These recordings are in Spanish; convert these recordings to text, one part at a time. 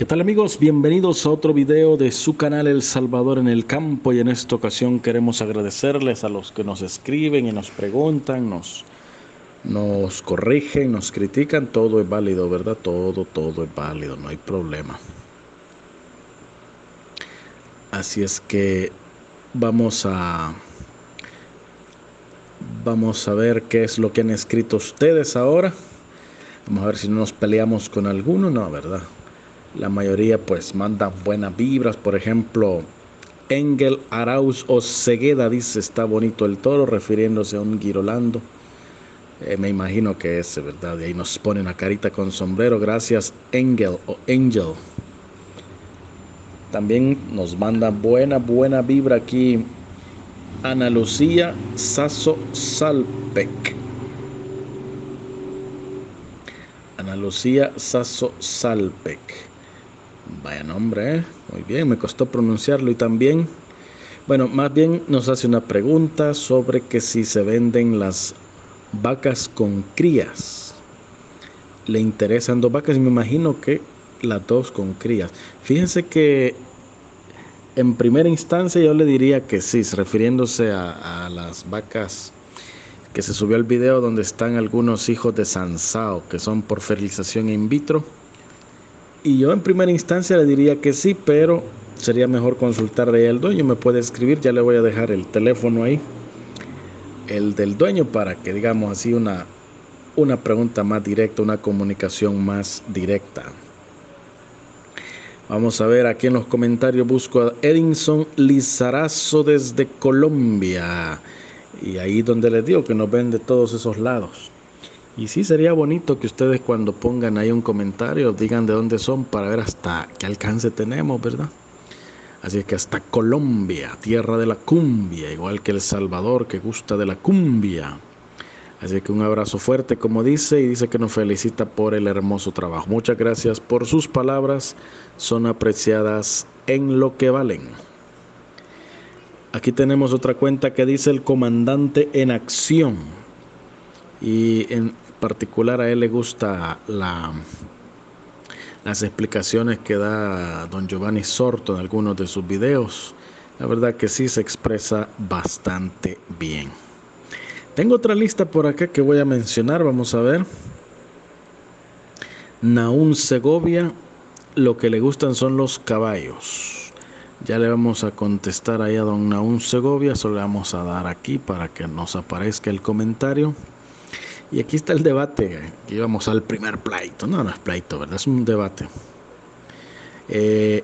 ¿Qué tal amigos? Bienvenidos a otro video de su canal El Salvador en el Campo y en esta ocasión queremos agradecerles a los que nos escriben y nos preguntan, nos, nos corrigen, nos critican, todo es válido, ¿verdad? Todo, todo es válido, no hay problema. Así es que vamos a vamos a ver qué es lo que han escrito ustedes ahora. Vamos a ver si no nos peleamos con alguno, no, ¿verdad? La mayoría pues manda buenas vibras, por ejemplo, Engel Arauz o Cegueda dice está bonito el toro, refiriéndose a un girolando. Eh, me imagino que es, ¿verdad? Y ahí nos ponen a carita con sombrero. Gracias, Engel o Angel. También nos manda buena, buena vibra aquí Ana Lucía Sasso Salpec. Ana Lucía Sasso Salpec. Vaya nombre, ¿eh? muy bien, me costó pronunciarlo y también, bueno, más bien nos hace una pregunta sobre que si se venden las vacas con crías. Le interesan dos vacas y me imagino que las dos con crías. Fíjense que en primera instancia yo le diría que sí, refiriéndose a, las vacas que se subió el video donde están algunos hijos de Sansao que son por fertilización in vitro. Y yo en primera instancia le diría que sí, pero sería mejor consultar de el dueño. Me puede escribir, ya le voy a dejar el teléfono ahí, el del dueño, para que digamos así una, una pregunta más directa, una comunicación más directa. Vamos a ver aquí en los comentarios. Busco a Edinson Lizarazo desde Colombia. Y ahí donde les digo que nos ven de todos esos lados. Y sí sería bonito que ustedes cuando pongan ahí un comentario digan de dónde son para ver hasta qué alcance tenemos, ¿verdad? Así que hasta Colombia, tierra de la cumbia, igual que El Salvador que gusta de la cumbia. Así que un abrazo fuerte, como dice, y dice que nos felicita por el hermoso trabajo. Muchas gracias por sus palabras, son apreciadas en lo que valen. Aquí tenemos otra cuenta que dice el comandante en acción. Y en particular a él le gusta la, las explicaciones que da don Giovanni Sorto en algunos de sus videos. La verdad que sí se expresa bastante bien. Tengo otra lista por acá que voy a mencionar, vamos a ver. Naún Segovia, lo que le gustan son los caballos. Ya le vamos a contestar ahí a don Naún Segovia, solo le vamos a dar aquí para que nos aparezca el comentario. Y aquí está el debate, que íbamos al primer pleito. No, no es pleito, ¿verdad? Es un debate. Eh,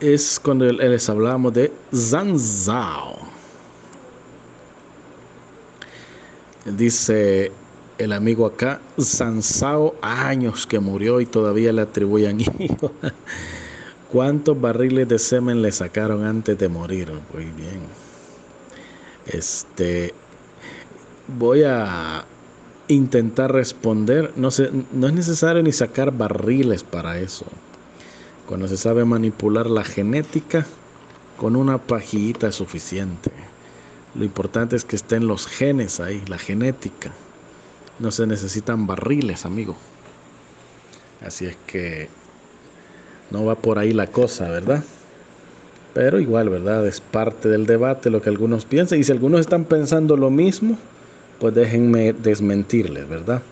es cuando les hablábamos de Zanzao. Dice el amigo acá, Sansao, años que murió y todavía le atribuyen hijos. ¿Cuántos barriles de semen le sacaron antes de morir? Muy bien. Este, voy a intentar responder. No, sé, no es necesario ni sacar barriles para eso. Cuando se sabe manipular la genética, con una pajita es suficiente. Lo importante es que estén los genes ahí, la genética. No se necesitan barriles, amigo. Así es que no va por ahí la cosa, ¿verdad? Pero igual, ¿verdad? Es parte del debate lo que algunos piensan. Y si algunos están pensando lo mismo, pues déjenme desmentirles, ¿verdad?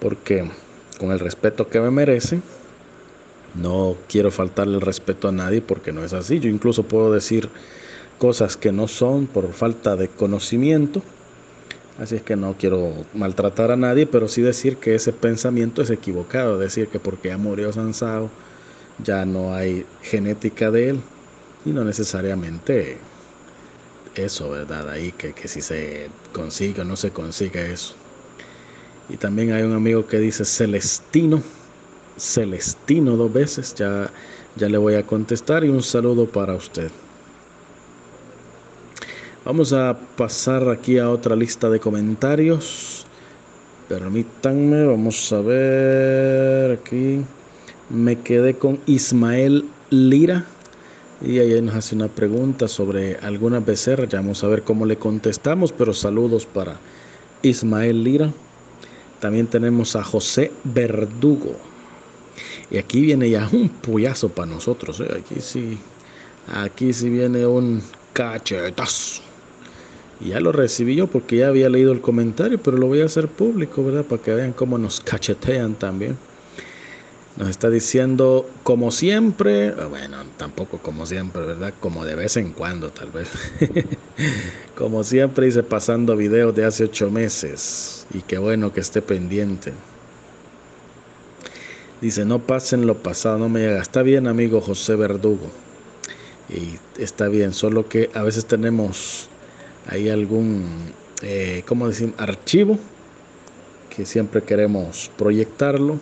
Porque con el respeto que me merecen, no quiero faltarle el respeto a nadie porque no es así. Yo incluso puedo decir cosas que no son por falta de conocimiento. Así es que no quiero maltratar a nadie, pero sí decir que ese pensamiento es equivocado. Decir que porque ya murió Sansao ya no hay genética de él. Y no necesariamente eso, ¿verdad? Ahí que, que si se consigue o no se consigue eso. Y también hay un amigo que dice Celestino. Celestino dos veces. Ya, ya le voy a contestar y un saludo para usted. Vamos a pasar aquí a otra lista de comentarios. Permítanme, vamos a ver aquí. Me quedé con Ismael Lira. Y ahí nos hace una pregunta sobre algunas becerras. Ya vamos a ver cómo le contestamos, pero saludos para Ismael Lira. También tenemos a José Verdugo. Y aquí viene ya un puyazo para nosotros. ¿eh? Aquí sí, aquí sí viene un cachetazo. Y ya lo recibí yo porque ya había leído el comentario, pero lo voy a hacer público, ¿verdad? Para que vean cómo nos cachetean también. Nos está diciendo, como siempre, bueno, tampoco como siempre, ¿verdad? Como de vez en cuando, tal vez. como siempre, dice pasando videos de hace ocho meses. Y qué bueno que esté pendiente. Dice, no pasen lo pasado, no me llega. Está bien, amigo José Verdugo. Y está bien, solo que a veces tenemos ahí algún, eh, ¿cómo decir? Archivo que siempre queremos proyectarlo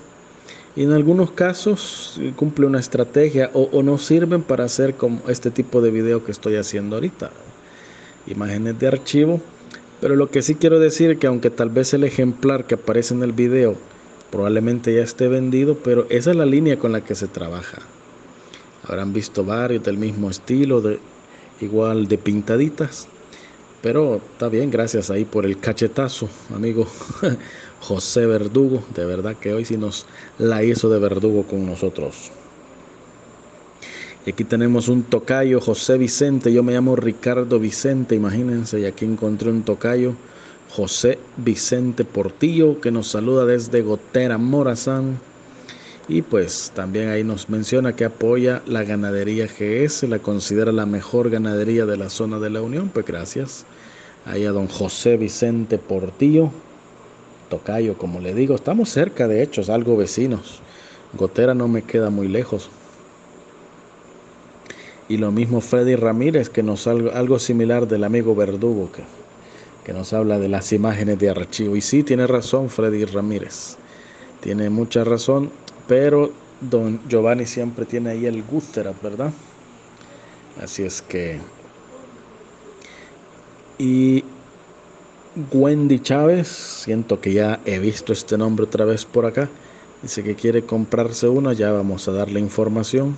y en algunos casos eh, cumple una estrategia o, no sirven para hacer como este tipo de video que estoy haciendo ahorita. Imágenes de archivo. Pero lo que sí quiero decir es que aunque tal vez el ejemplar que aparece en el video probablemente ya esté vendido, pero esa es la línea con la que se trabaja. Habrán visto varios del mismo estilo, de, igual de pintaditas. Pero está bien, gracias ahí por el cachetazo, amigo. José Verdugo. De verdad que hoy sí nos la hizo de Verdugo con nosotros. Y aquí tenemos un tocayo, José Vicente. Yo me llamo Ricardo Vicente, imagínense. Y aquí encontré un tocayo, José Vicente Portillo, que nos saluda desde Gotera, Morazán. Y pues también ahí nos menciona que apoya la ganadería GS, la considera la mejor ganadería de la zona de la Unión. Pues gracias. Ahí a don José Vicente Portillo. Tocayo, como le digo, estamos cerca, de hecho, algo vecinos. Gotera no me queda muy lejos. Y lo mismo Freddy Ramírez, que nos algo, algo similar del amigo Verdugo, que, que nos habla de las imágenes de archivo. Y sí, tiene razón Freddy Ramírez. Tiene mucha razón, pero don Giovanni siempre tiene ahí el Gusterat, ¿verdad? Así es que... Y Wendy Chávez, siento que ya he visto este nombre otra vez por acá. Dice que quiere comprarse una, ya vamos a darle información.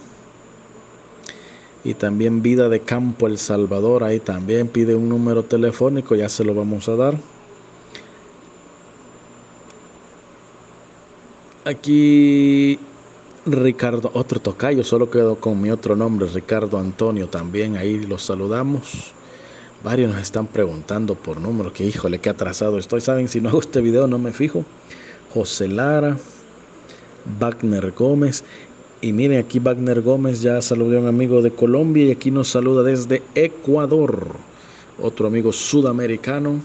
Y también Vida de Campo El Salvador, ahí también pide un número telefónico, ya se lo vamos a dar. Aquí Ricardo, otro tocayo, solo quedo con mi otro nombre, Ricardo Antonio, también ahí los saludamos. Varios nos están preguntando por número, que híjole, qué atrasado estoy. Saben, si no hago este video no me fijo. José Lara, Wagner Gómez. Y miren, aquí Wagner Gómez ya saludó a un amigo de Colombia y aquí nos saluda desde Ecuador. Otro amigo sudamericano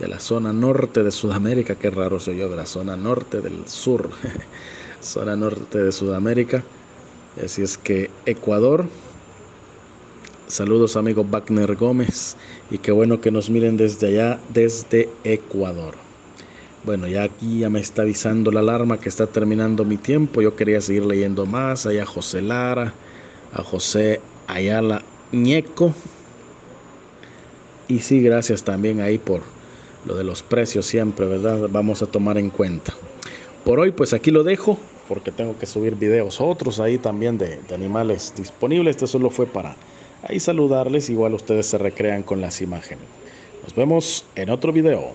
de la zona norte de Sudamérica. Qué raro soy yo, de la zona norte del sur. zona norte de Sudamérica. Así es que Ecuador Saludos amigo Wagner Gómez y qué bueno que nos miren desde allá, desde Ecuador. Bueno, ya aquí ya me está avisando la alarma que está terminando mi tiempo. Yo quería seguir leyendo más. Allá José Lara, a José Ayala Ñeco. Y sí, gracias también ahí por lo de los precios siempre, ¿verdad? Vamos a tomar en cuenta. Por hoy, pues aquí lo dejo porque tengo que subir videos otros ahí también de, de animales disponibles. Este solo fue para ahí saludarles, igual ustedes se recrean con las imágenes. Nos vemos en otro video.